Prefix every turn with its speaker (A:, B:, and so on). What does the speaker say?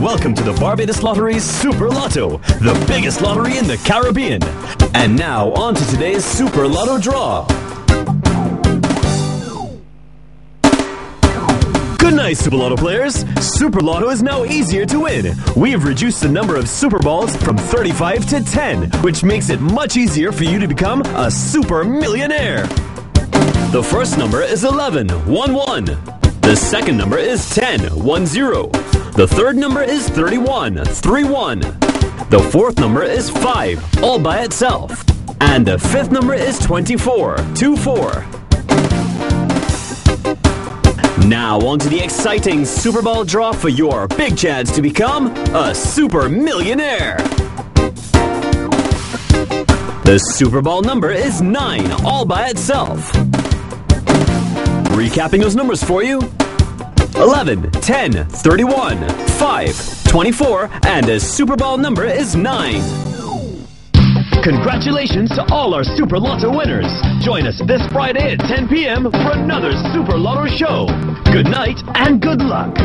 A: Welcome to the Barbados Lottery's Super Lotto, the biggest lottery in the Caribbean. And now, on to today's Super Lotto draw. Good night, Super Lotto players. Super Lotto is now easier to win. We've reduced the number of Super Balls from 35 to 10, which makes it much easier for you to become a super millionaire. The first number is 11, 1 1. The second number is 10, 1 0. The third number is 31, 3 1. The fourth number is 5, all by itself. And the fifth number is 24, 2 4. Now, on to the exciting Super Ball draw for your big chance to become a super millionaire. The Super Ball number is 9, all by itself. Recapping those numbers for you 11, 10, 31, 5, 24, and the Super Ball number is 9. Congratulations to all our Super Lotto winners. Join us this Friday at 10 p.m. for another Super Lotto show. Good night and good luck.